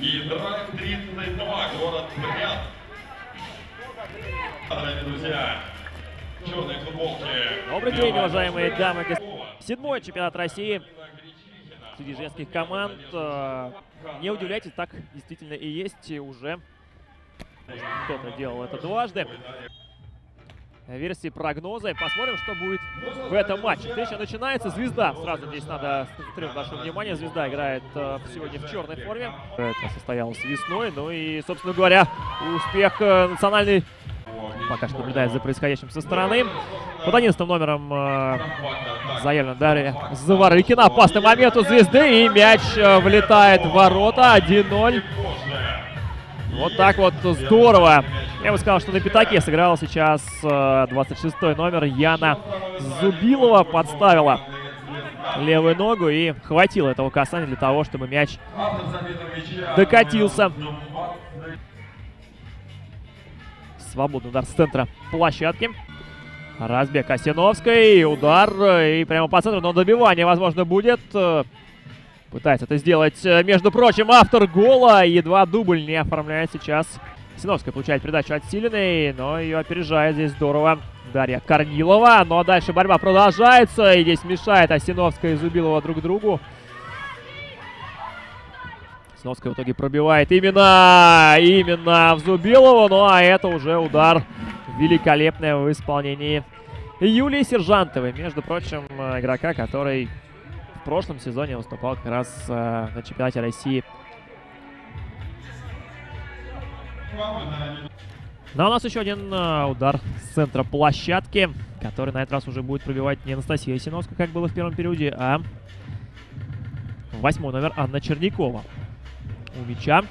И драйв 32, город Брянск. Дорогие друзья, черные футболки. Добрый день, уважаемые дамы и господа. Седьмой чемпионат России среди женских команд. Э, Не удивляйтесь, так действительно и есть уже. Кто-то делал это дважды. Версии прогноза. Посмотрим, что будет в этом матче. Встреча начинается. Звезда. Сразу здесь надо сконцентрировать ваше внимание. Звезда играет э, сегодня в черной форме. Это состоялось весной. Ну и, собственно говоря, успех э, национальной пока что наблюдает за происходящим со стороны. Под 11 номером э, заявлена Дарья Заворыкина. Опасный момент у звезды. И мяч э, влетает в ворота. 1-0. Вот так вот здорово. Я бы сказал, что на пятаке сыграла сейчас э, 26 номер Яна Зубилова. Подставила левую ногу и хватило этого касания для того, чтобы мяч докатился. Свободный удар с центра площадки. Разбег Осиновской. Удар. И прямо по центру. Но добивание, возможно, будет. Э, Пытается это сделать, э, между прочим, автор гола. Едва дубль не оформляет сейчас. Осиновская получает передачу от Силиной, но ее опережает здесь здорово Дарья Корнилова. Но дальше борьба продолжается. И здесь мешает Осиновская и Зубилова друг другу. Осиновская в итоге пробивает именно, именно в Зубилову. Ну а это уже удар великолепный в исполнении Юлии Сержантовой. Между прочим, э, игрока, который в прошлом сезоне выступал как раз э, на чемпионате России. Но у нас еще один э, удар с центра площадки, который на этот раз уже будет пробивать не Анастасия Синовская, как было в первом периоде, а восьмой номер Анна Чернякова. У мяча.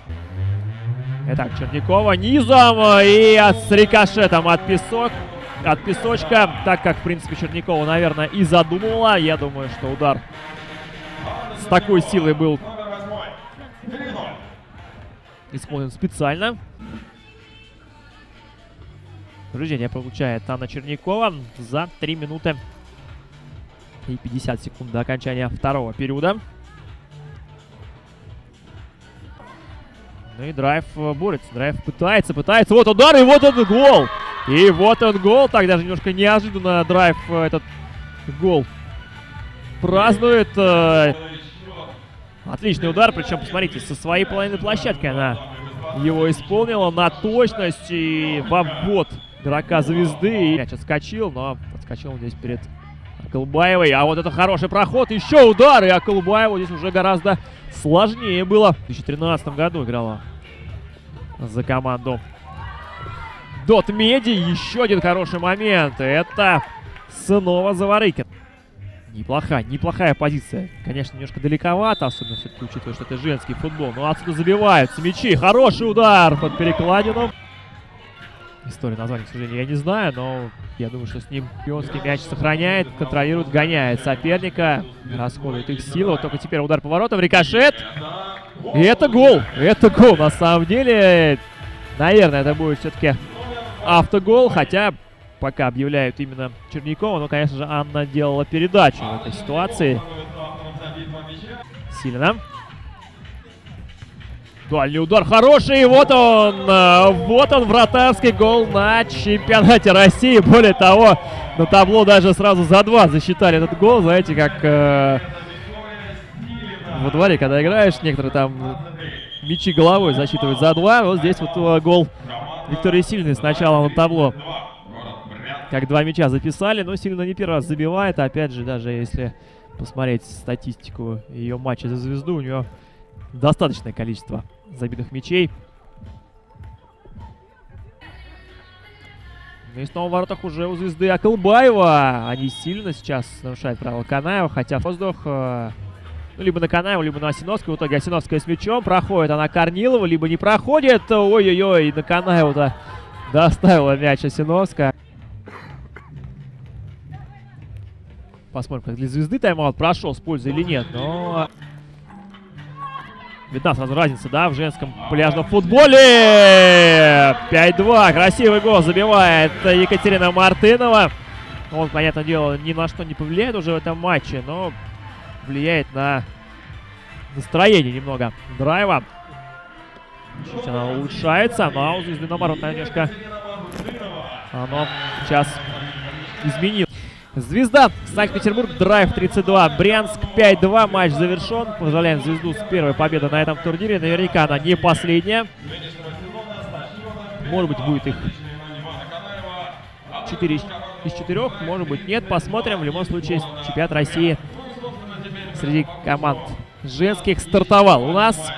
Итак, Чернякова низом и с рикошетом от песок. От песочка, так как, в принципе, Чернякова, наверное, и задумывала. Я думаю, что удар с такой силой был исполнен специально. Повреждение получает Анна Чернякова за 3 минуты и 50 секунд до окончания второго периода. Ну и драйв э, борется. Драйв пытается, пытается. Вот удар, и вот он гол. И вот он гол. Так даже немножко неожиданно драйв э, этот гол празднует. Отличный удар, причем, посмотрите, со своей половины площадки она его исполнила на точность и в обвод игрока звезды. Мяч отскочил, но отскочил здесь перед Акылбаевой. А вот это хороший проход, еще удар, и Акылбаеву здесь уже гораздо сложнее было. В 2013 году играла за команду Дот Меди. Еще один хороший момент. Это снова Заворыкин. Неплохая, неплохая позиция. Конечно, немножко далековато, особенно все-таки учитывая, что это женский футбол. Но отсюда забиваются мячи. Хороший удар под перекладину. Историю названия, к сожалению, я не знаю, но я думаю, что с ним пионский мяч сохраняет, контролирует, гоняет соперника, расходует их силу. Только теперь удар поворотом, рикошет. И это гол. Это гол. На самом деле, наверное, это будет все-таки автогол, хотя пока объявляют именно Чернякова. Но, конечно же, Анна делала передачу в этой ситуации. Сильно. Дальний удар хороший. Вот он. э, Вот он, вратарский гол на чемпионате России. Более того, на табло даже сразу за два засчитали этот гол. Знаете, как э, во дворе, когда играешь, некоторые там мячи головой засчитывают за два. Вот здесь вот э, гол Виктории Сильной сначала на табло как два мяча записали, но сильно не первый раз забивает. Опять же, даже если посмотреть статистику ее матча за звезду, у нее достаточное количество забитых мячей. Ну и снова в воротах уже у звезды Акылбаева. Они сильно сейчас нарушают правила Канаева, хотя воздух э, ну, либо на Канаева, либо на Осиновскую. В итоге Осиновская с мячом проходит, она Корнилова, либо не проходит. Ой-ой-ой, на Канаева-то доставила мяч Осиновская. Посмотрим, как для звезды тайм-аут прошел с пользой или нет. Но видна сразу разница, да, в женском пляжном футболе. 5-2. Красивый гол забивает Екатерина Мартынова. Он, понятное дело, ни на что не повлияет уже в этом матче, но влияет на настроение немного драйва. Чуть она улучшается, но у звезды наоборот немножко оно сейчас изменил. Звезда, Санкт-Петербург, драйв 32, Брянск 5-2, матч завершен. Поздравляем звезду с первой победой на этом турнире. Наверняка она не последняя. Может быть, будет их 4 из- из 4, может быть, нет. Посмотрим. В любом случае, чемпионат России среди команд женских стартовал. У нас